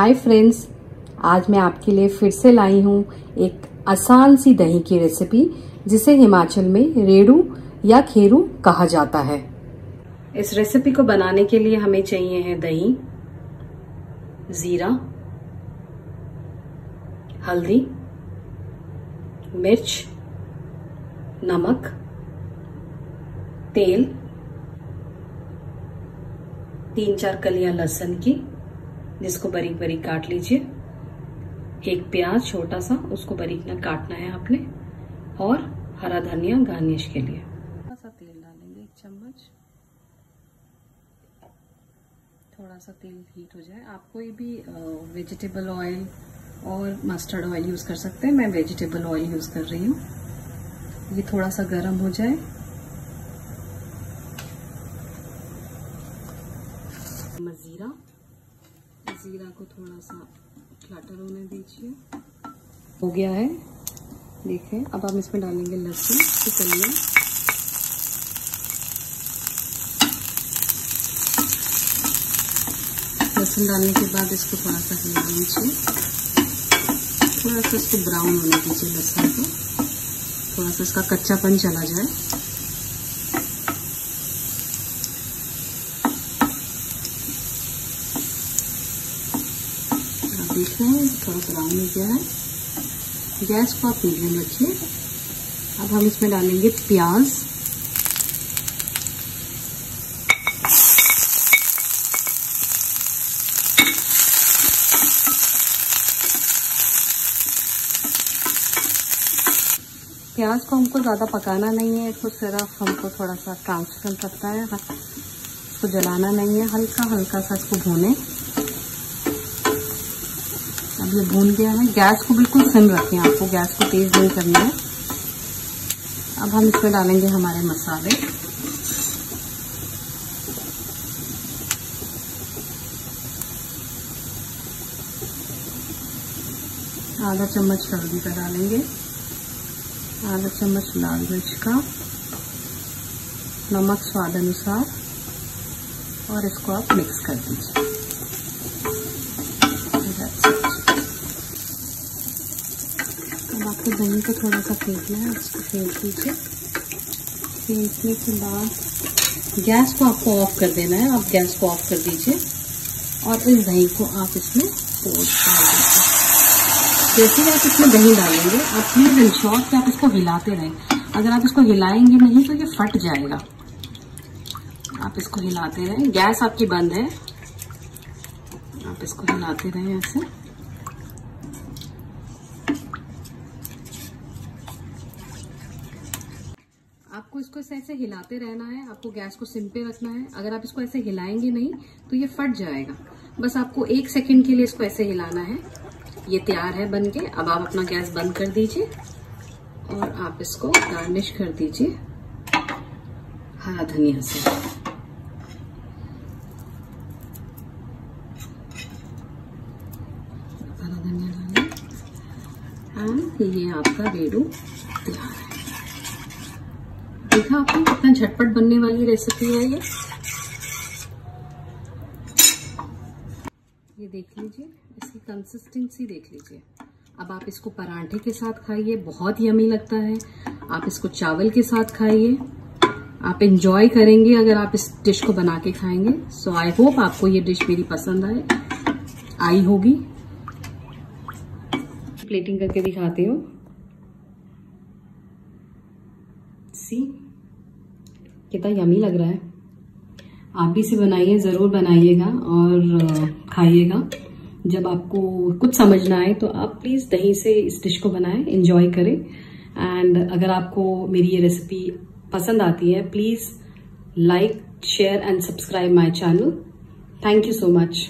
Hi friends आज मैं आपके लिए फिर से लाई हूँ एक आसान सी दही की रेसिपी जिसे हिमाचल में रेड़ू या खेरू कहा जाता है। इस रेसिपी को बनाने के लिए हमें चाहिए है दही, जीरा, हल्दी, मिर्च, नमक, तेल, तीन चार कलियाँ लहसुन की। जिसको बारीक बारीक काट लीजिए। एक प्याज छोटा सा, उसको बारीक ना काटना है आपने। और हरा धनिया गार्निश के लिए। थोड़ा सा तेल डालेंगे एक चम्मच। थोड़ा सा तेल हीट हो जाए। आप कोई भी वेजिटेबल ऑयल और मस्टर्ड ऑयल यूज़ कर सकते हैं। मैं वेजिटेबल ऑयल यूज़ कर रही हूँ। ये थोड़ा सा गर्म हो जाए। मजीरा। जीरा को थोड़ा सा फ्लटर होने दीजिए। हो गया है। देखिए अब हम इसमें डालेंगे लहसुन की कलियाँ लहसुन डालने के बाद इसको थोड़ा सा हिला लीजिए। थोड़ा सा इसको ब्राउन होने दीजिए लहसुन को। थोड़ा सा इसका कच्चापन चला जाए। देख रहे हैं थोड़ा ब्राउन हो गया है, गैस को आप मीडियम रखिए। अब हम इसमें डालेंगे प्याज। प्याज को हमको ज़्यादा पकाना नहीं है इसको सिर्फ़ हमको थोड़ा सा ट्रांसपेरेंट रखना है। इसको जलाना नहीं है हल्का हल्का सा इसको भूने। अब ये भून गया है। गैस को बिल्कुल सिम रखें आपको। गैस को तेज नहीं करना है। अब हम इसमें डालेंगे हमारे मसाले। आधा चम्मच हल्दी का डालेंगे। आधा चम्मच लाल मिर्च का। नमक स्वाद अनुसार। और इसको आप मिक्स कर दीजिए। अब आपको दही को थोड़ा सा फेंकना है उसको फेंक दीजिए फेंकने के बाद गैस को आपको ऑफ़ कर देना है, आप गैस को ऑफ़ कर दीजिए। और इस दही को आप इसमें पोट डाल दीजिए। जैसे ही आप इसमें दही डालेंगे, आप प्लीज़ इंश्योर कि आप इसको हिलाते रहें। अगर आप इसको हिलाएँगे नहीं तो ये फट जाएगा। आप इसको हिलाते रहें। गैस आपकी बंद है। आप इसको हिलाते रहें ऐसे। इसको ऐसे ऐसे हिलाते रहना है, आपको गैस को सिम पे रखना है। अगर आप इसको ऐसे हिलाएँगे नहीं तो ये फट जाएगा। बस आपको एक सेकंड के लिए इसको ऐसे हिलाना है। ये तैयार है बन के अब आप अपना गैस बंद कर दीजिए और आप इसको गार्निश कर दीजिए। हरा धनिया से। हरा धनिया एंड ये आपका रेडू तैयार है। देखा आपको कितना झटपट बनने वाली रेसिपी है ये। ये देख लीजिए, इसकी कंसिस्टेंसी देख लीजिए। अब आप इसको परांठे के साथ खाइए, बहुत यमी लगता है। आप इसको चावल के साथ खाइए। आप इंजॉय करेंगे अगर आप इस डिश को बना के खाएँगे। सो आई होप आपको ये डिश मेरी पसंद आए। आई होगी। प्लेटिंग करके दिखाती हूँ। सी कितना यमी लग रहा है। आप भी इसे बनाइए, ज़रूर बनाइएगा और खाइएगा। जब आपको कुछ समझना आए तो आप प्लीज़ दही से इस डिश को बनाएँ इन्जॉय करें। एंड अगर आपको मेरी ये रेसिपी पसंद आती है please like share and subscribe my channel thank you so much